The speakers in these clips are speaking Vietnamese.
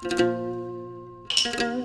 Thank you.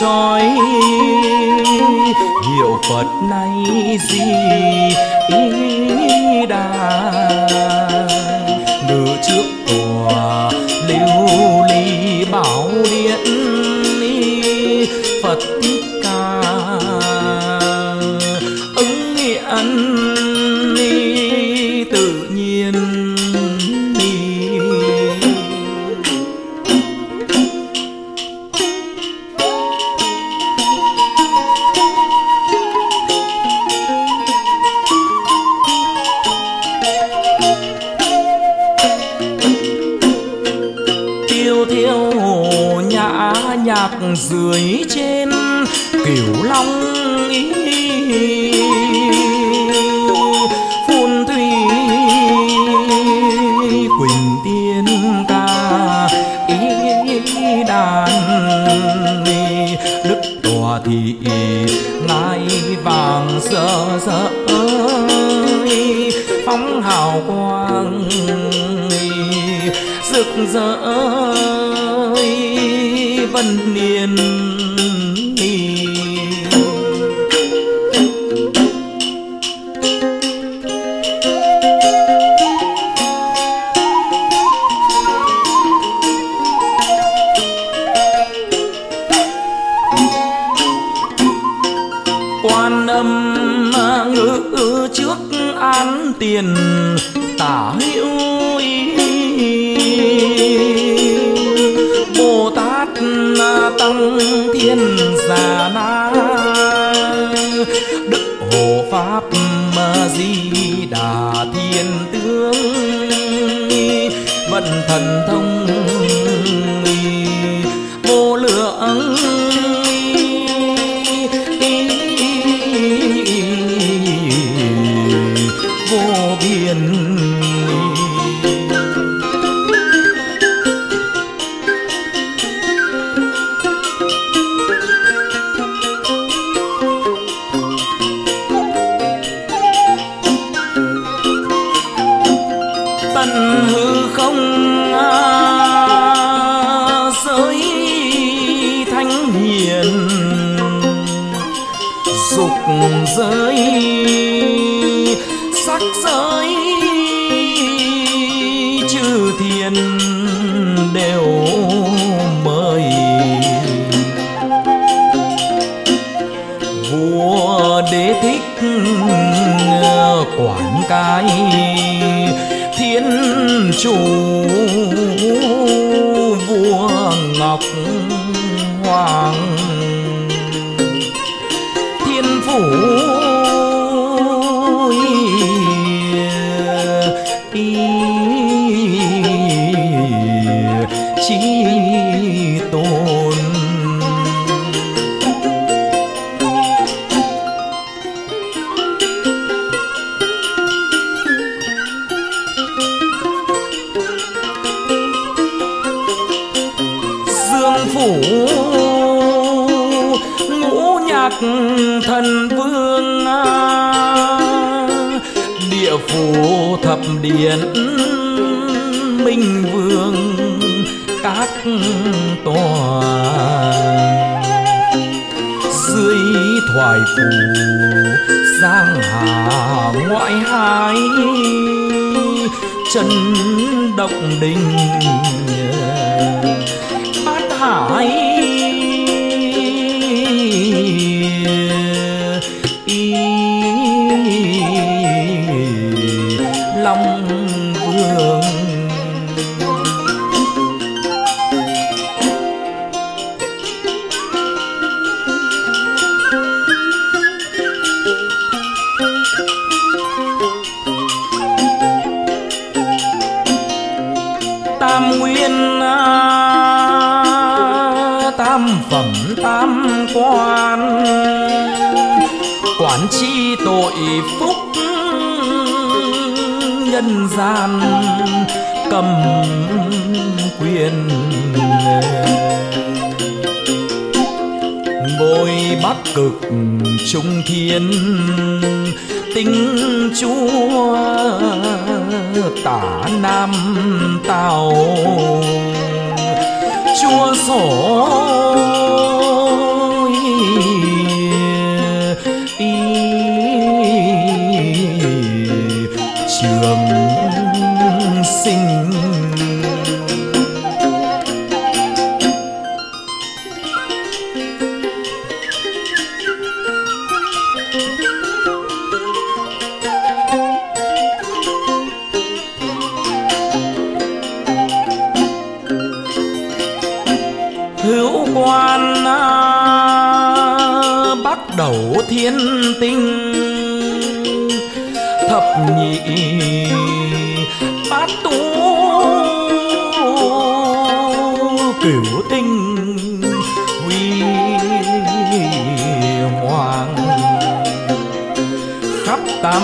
trói. Hiệu phật này gì ý đà nữ trước tòa lưu dại văn niên phủ thập điện minh vương, các tòa dưới thoại phù giang hà ngoại hải chân động đình bát hải gian cầm quyền bôi bắc cực trung thiên, tính chúa tả nam tàu. Chúa sổ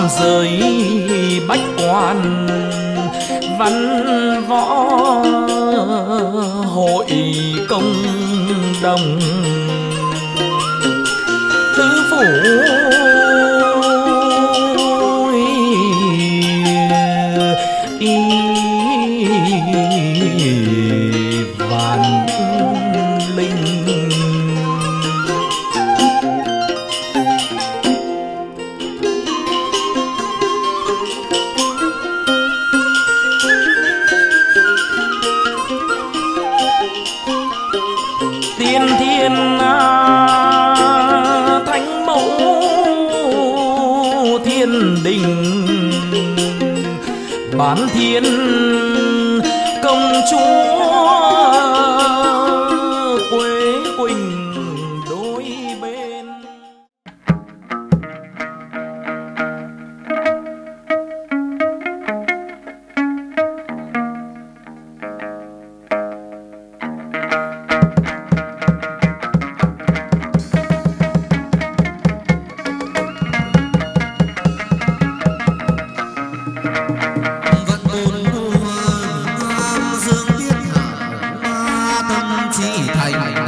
giới bách quan văn võ hội công đồng. Thứ phủ はい、はい、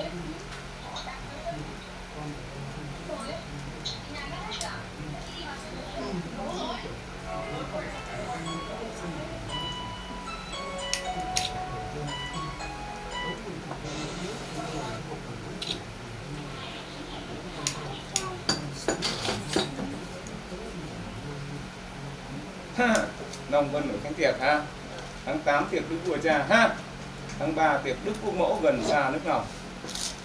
nông vân ở khánh tiệc ha. Tháng 8 tiệc đức vua cha ha. Tháng 3 tiệc đức quốc mẫu gần xa nước nào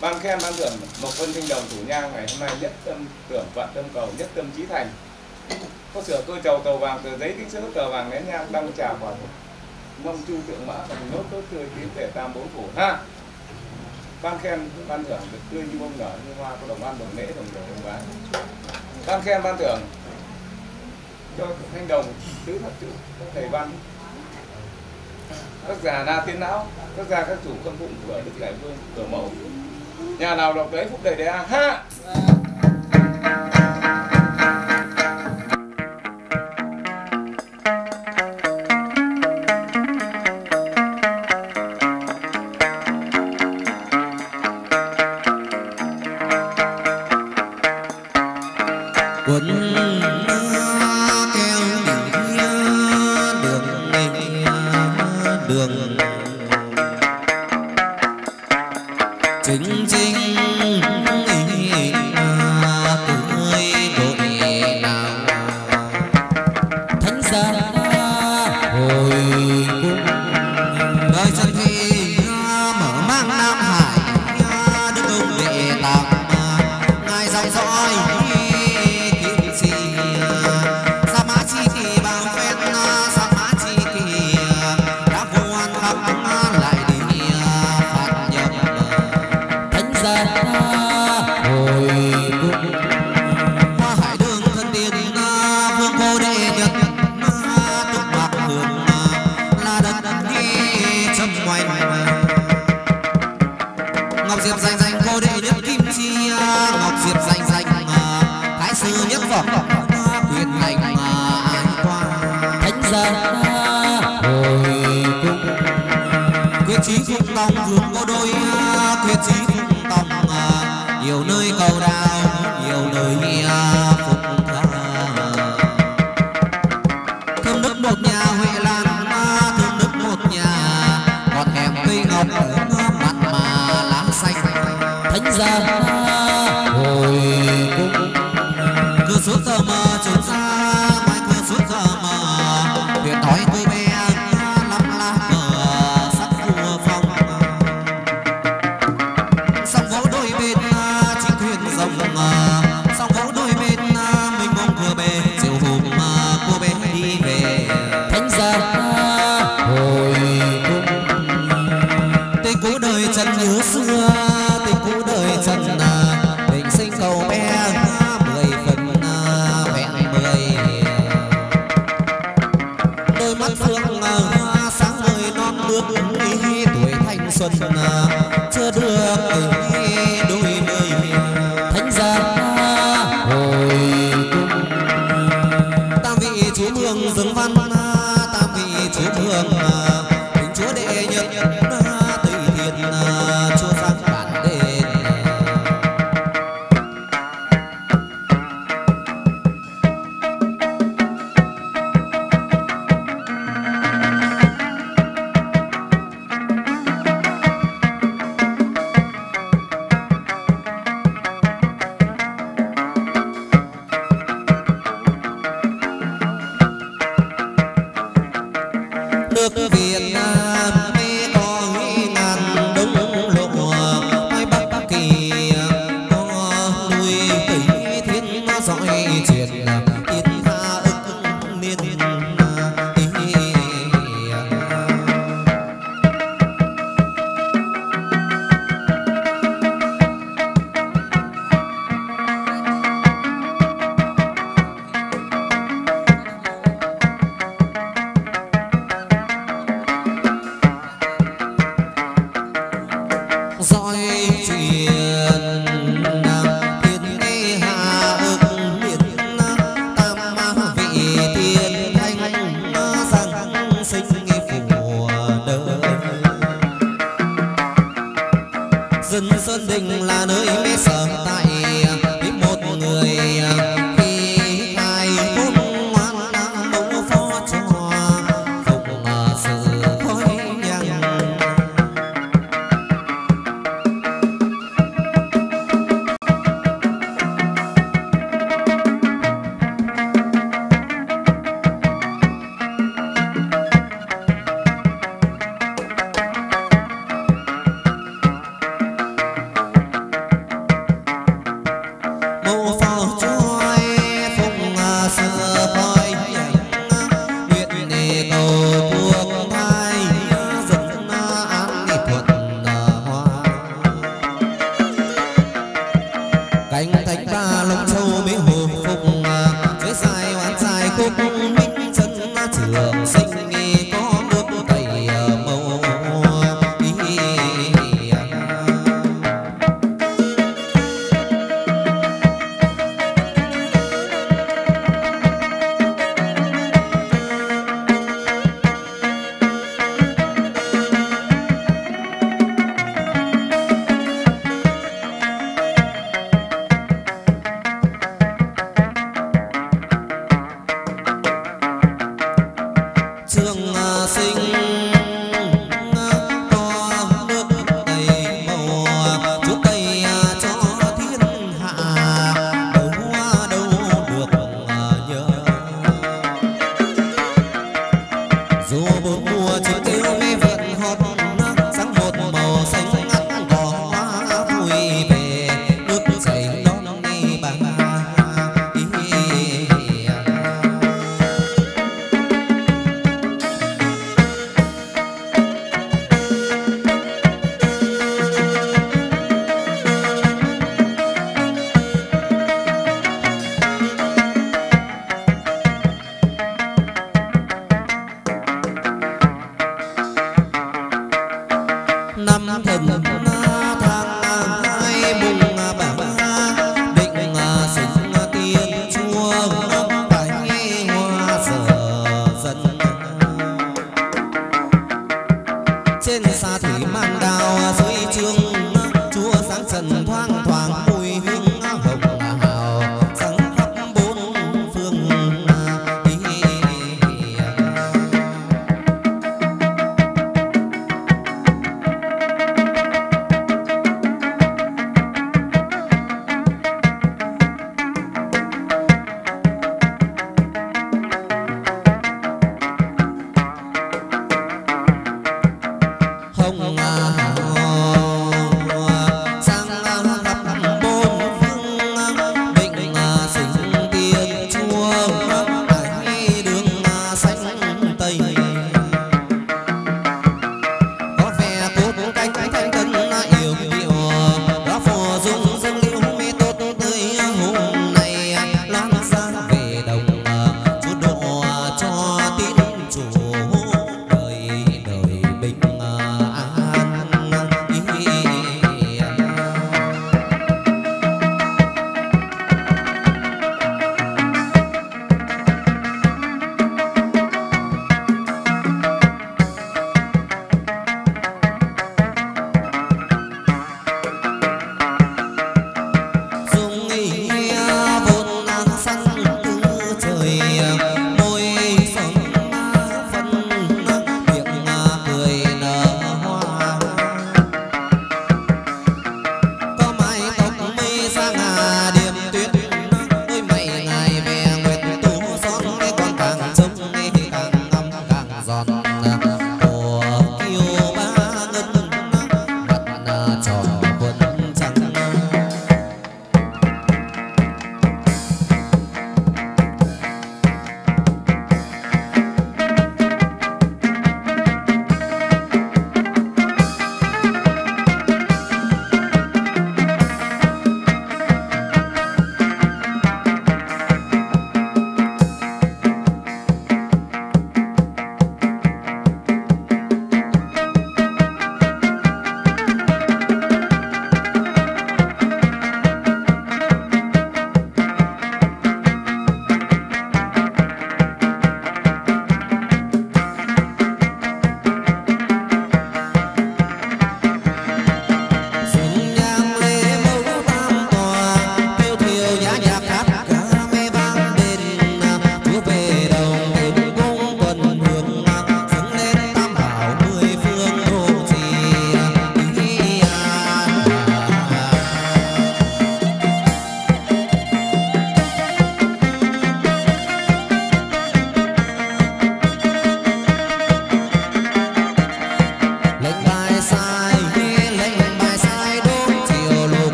ban khen, ban thưởng mộc vân thanh đồng thủ nhang ngày hôm nay nhất tâm tưởng, vạn tâm cầu, nhất tâm trí thành. Có sửa cơ trầu tàu vàng từ giấy kích sữa tờ vàng nén nhang đăng trà quả mong chu tượng mã thành nốt tốt tươi tiến về tam bốn phủ. Ha! Ban khen, ban thưởng được tươi như bông nở, như hoa, có đồng ăn, đồng lễ, đồng đồ, đồng bán. Ban khen, ban thưởng cho thanh đồng tứ thật chữ các thầy văn, các già na tiên não, các gia các chủ khâm phụng của đức đại vương cửa mẫu nhà nào đọc đấy phúc đầy đề ha!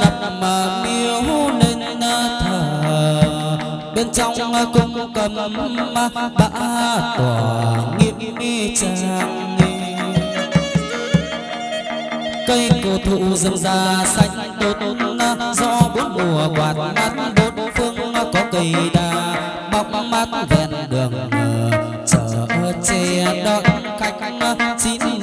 nập mà miếu lên thờ. Bên trong cung cầm bã tỏa nghiêm trang cây cổ thụ rừng già xanh tốt gió bốn mùa quạt mát bốn phương có cây đa. Bóc mát ven đường ờ, chờ che đón khách chín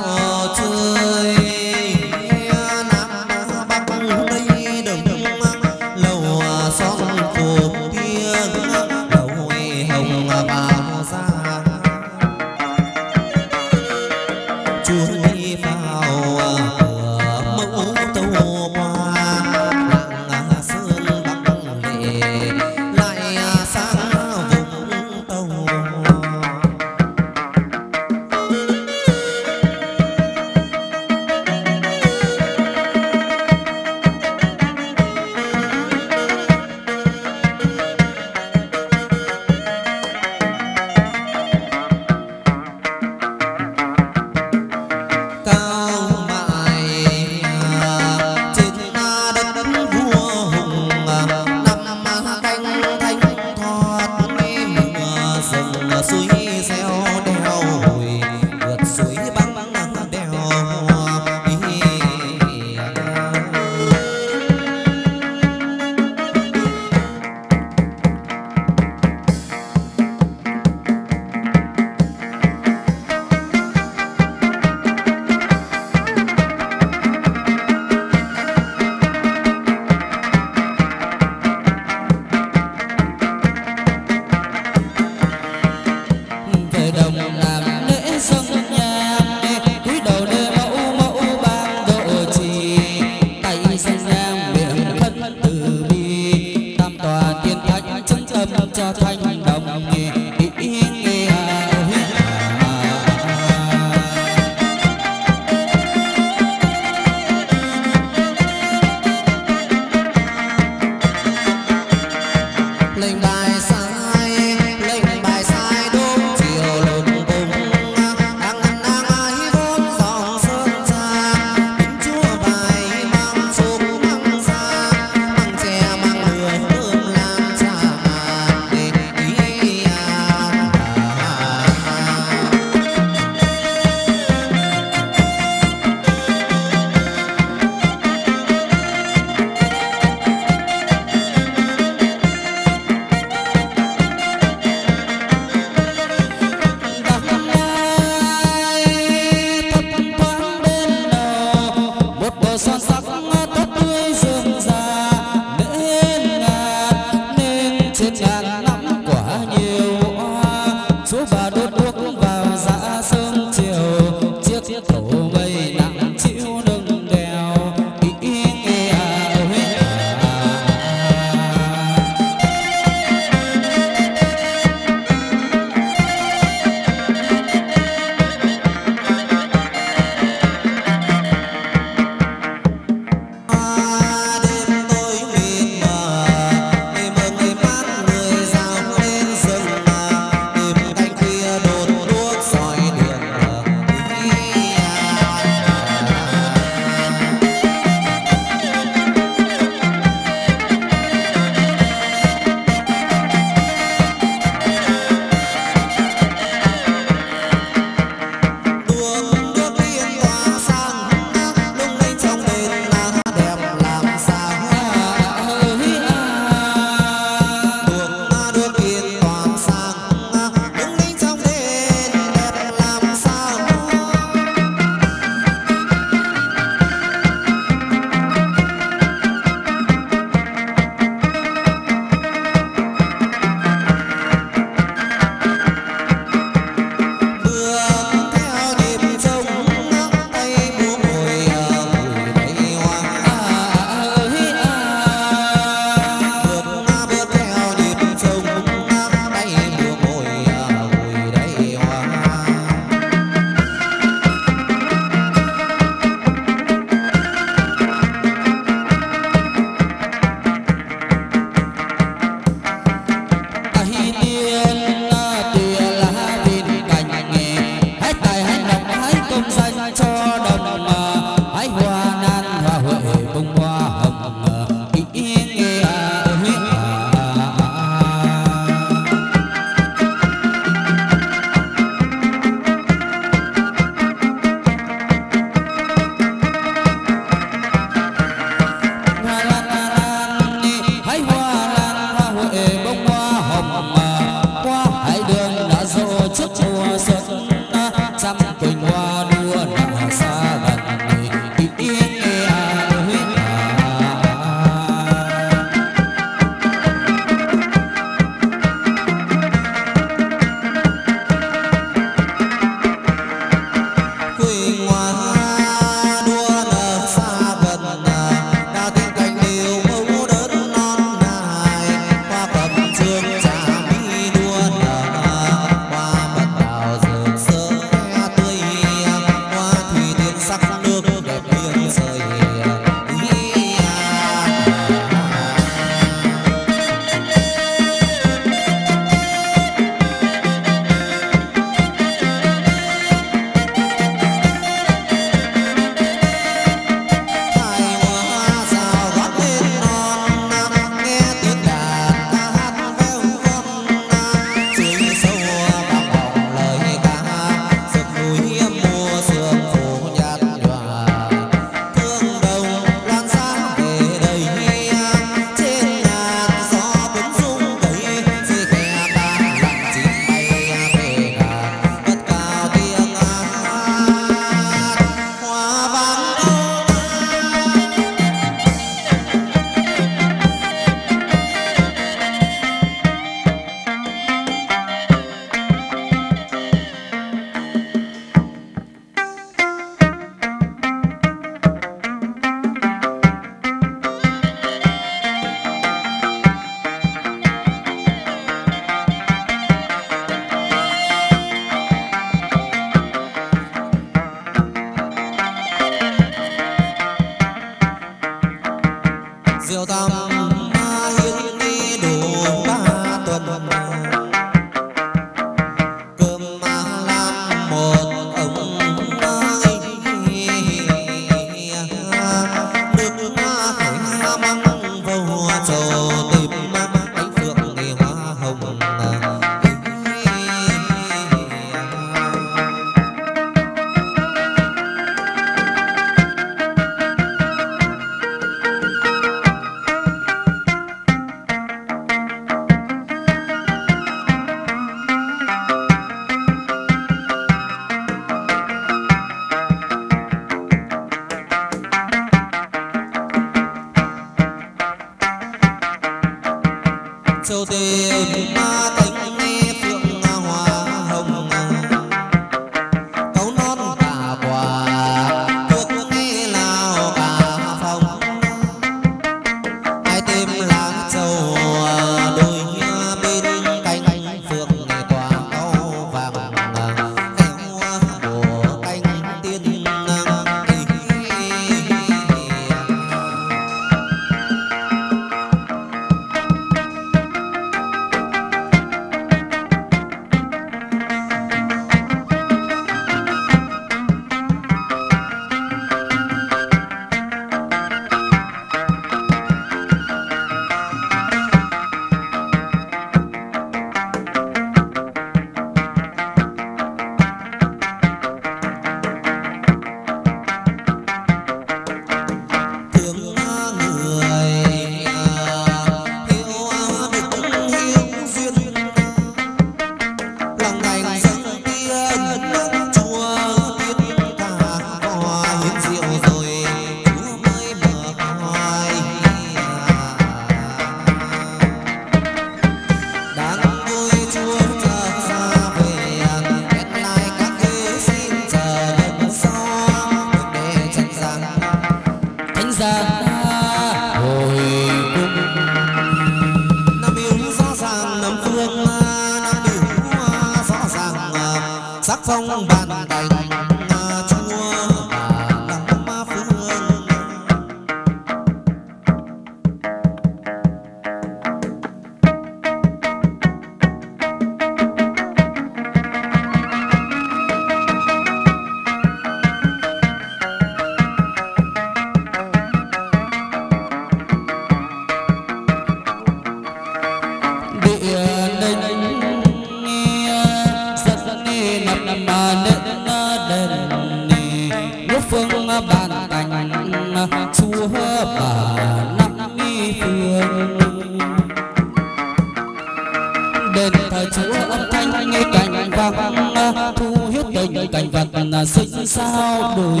là sinh sao? Đôi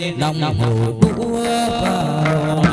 bên lòng hồ đua vào.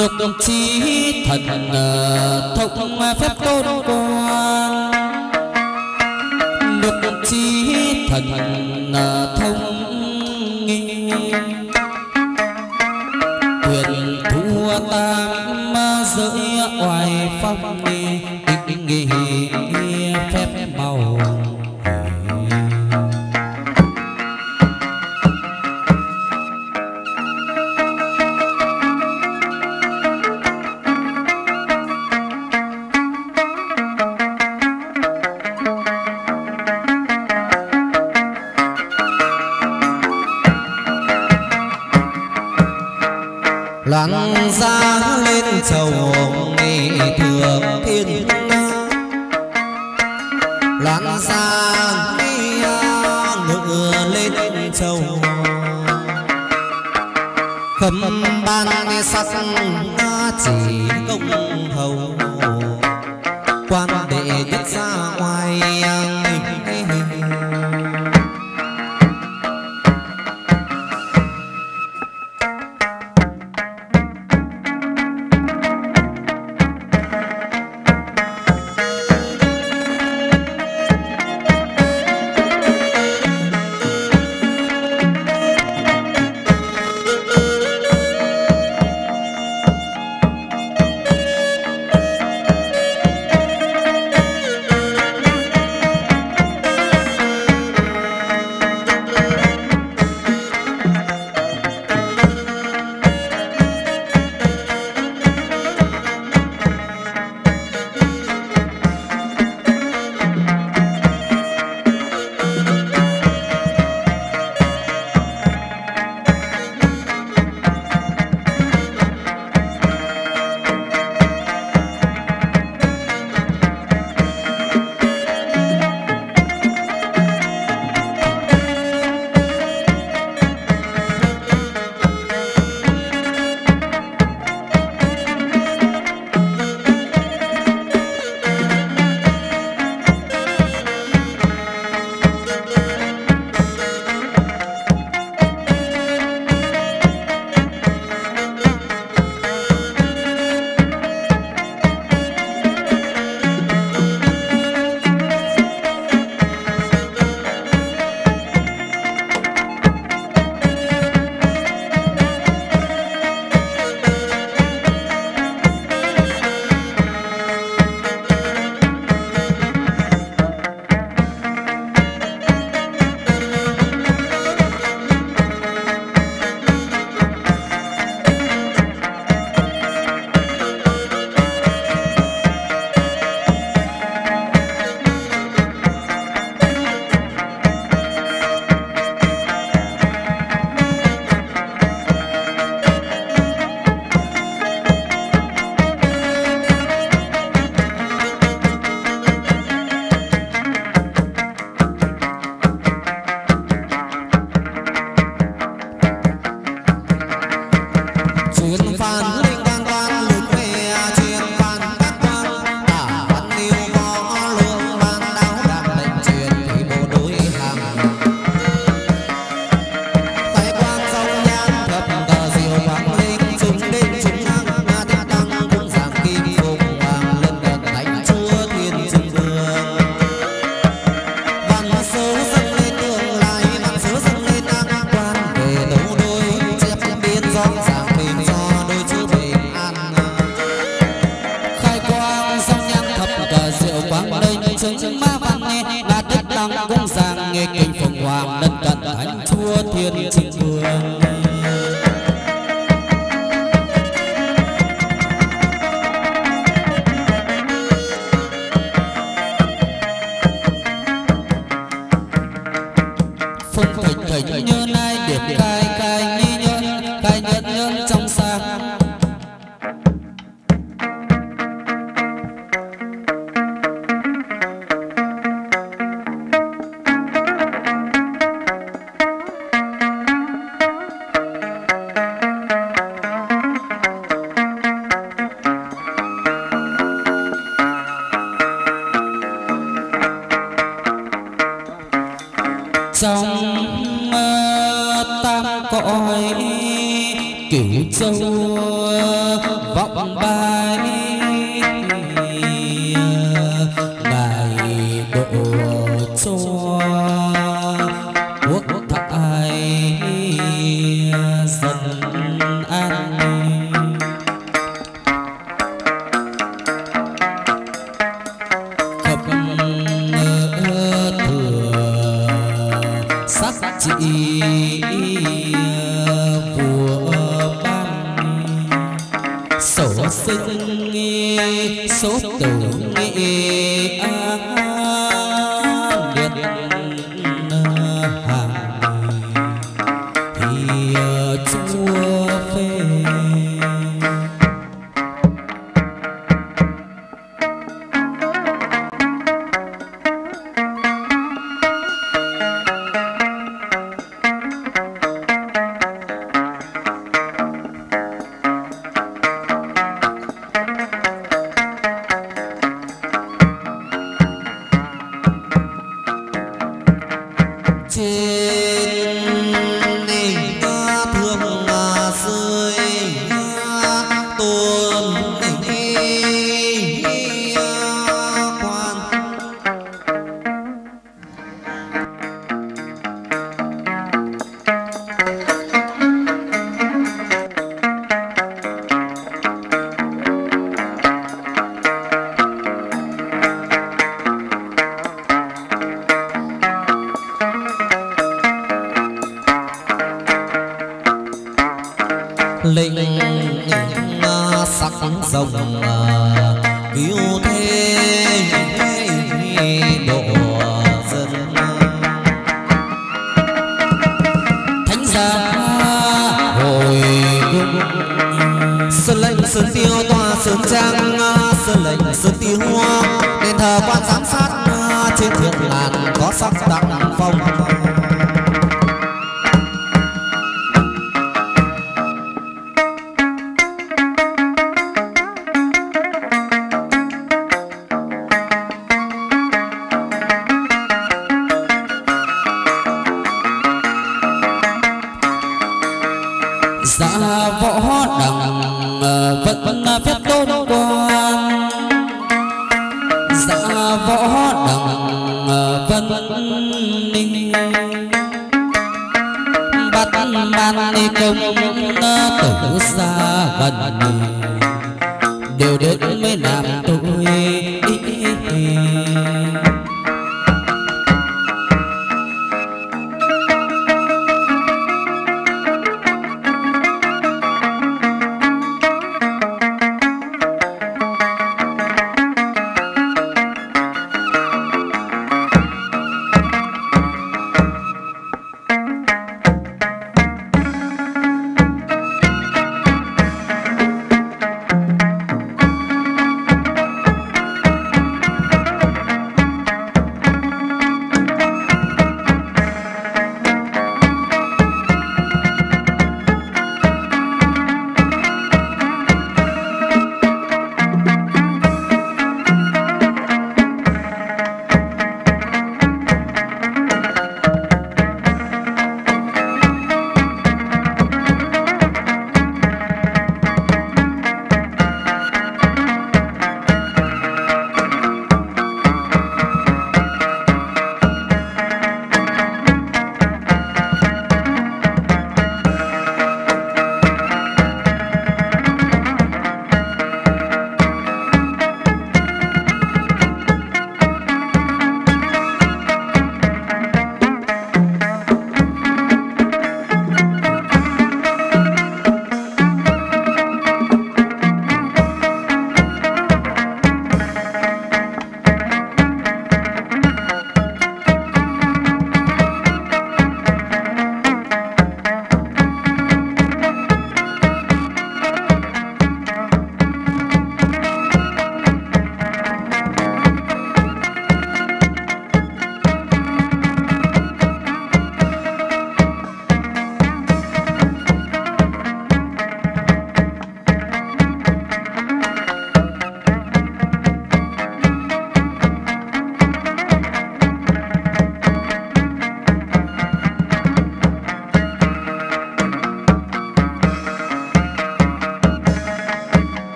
Lục chí thần ờ, thông ờ, phép tôn cô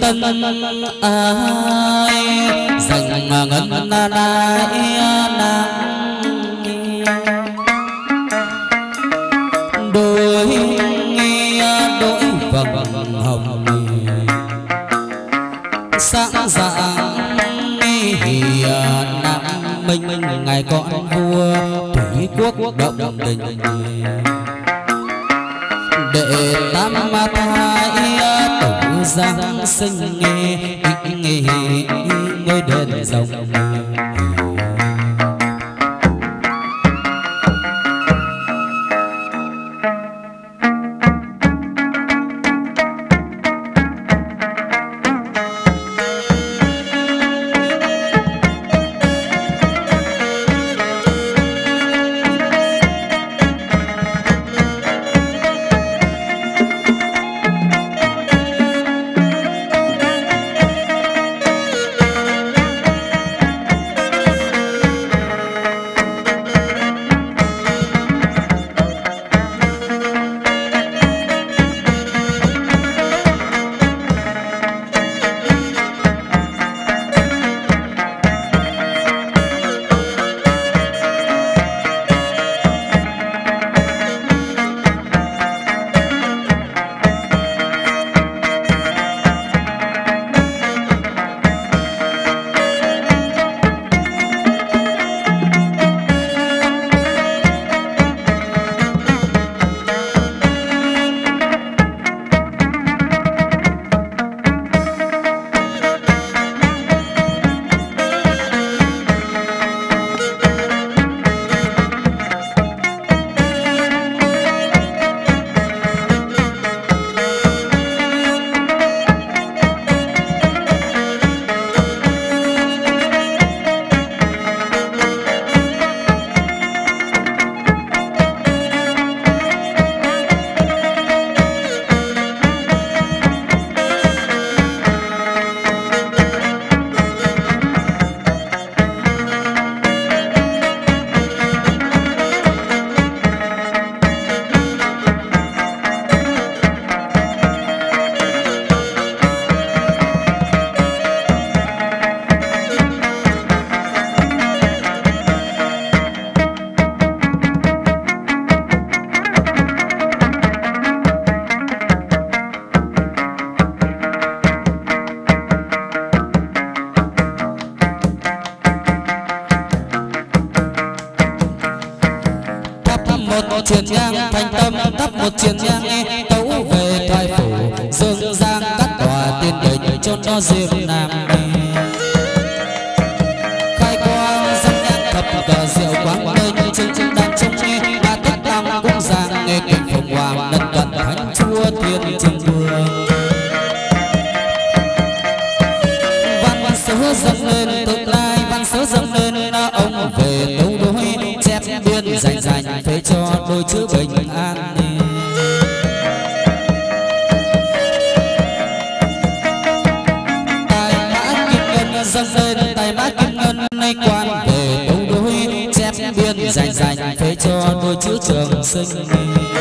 tân ai rằng ngân đại nam đôi nghe đôi vầng hồng sáng dạng hiền nam minh minh ngày con vua thủy quốc động đình cho diêm nam khai quang dân nhang thập cờ diệu quán nơi chân chứng đang trông nghe. Ba tích tam cũng giang nghe kinh phụng hoàng đất cận thánh chúa thiên trưng vương văn sớ dâng lên tương lai, văn sớ dâng lên ông về tấu đối, chép biên dành dành phế cho đôi chữ bình an cho đôi chữ trường sinh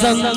Santa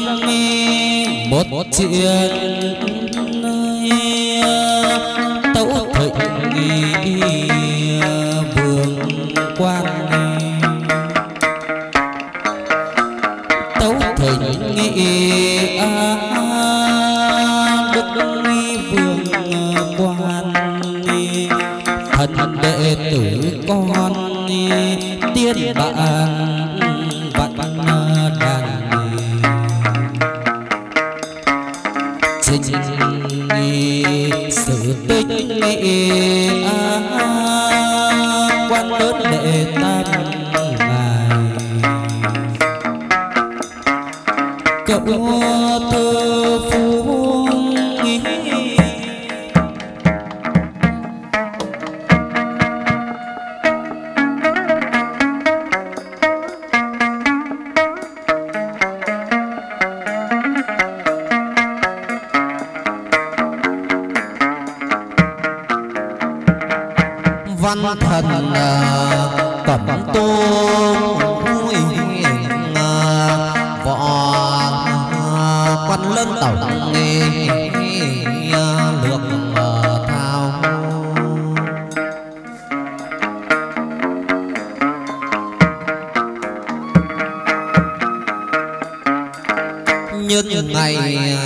ngày,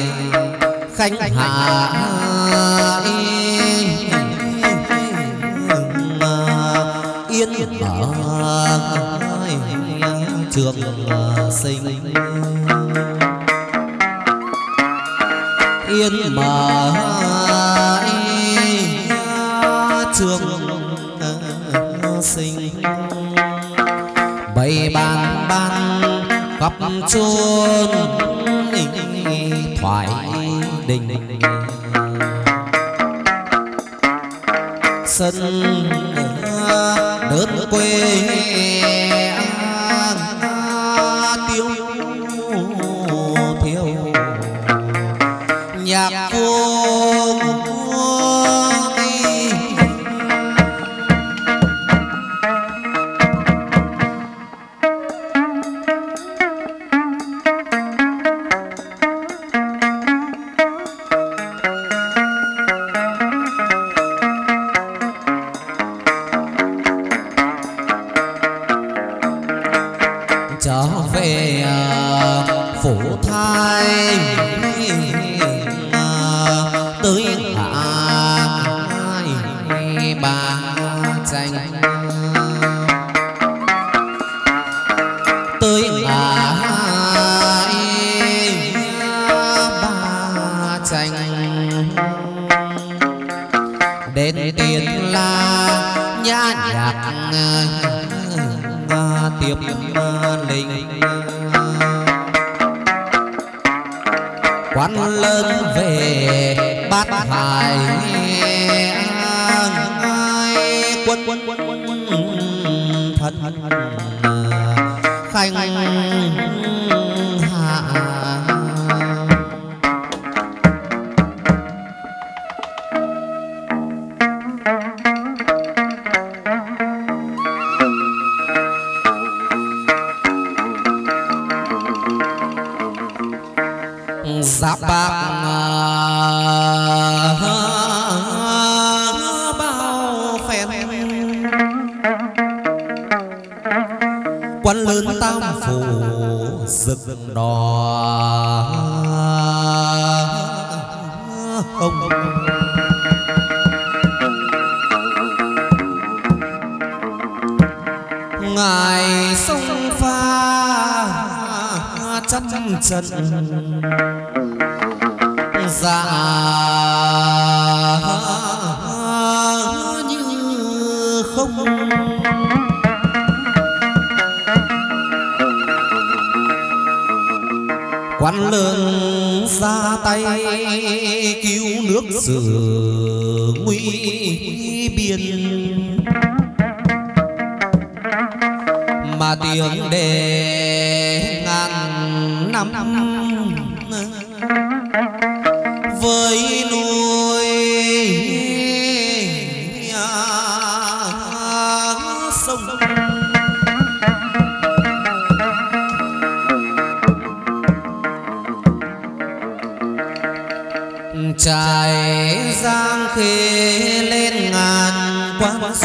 khánh hạ yên ở trường sinh. Yên mà trường sinh. Bày bàn ban khắp chốn thoại đình. Sân ờ, đất quê ngàn quan